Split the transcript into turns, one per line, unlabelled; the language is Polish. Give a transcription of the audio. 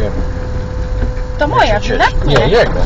jedziemy.
To moja
czy
wina?
cieszy. Nie, jego.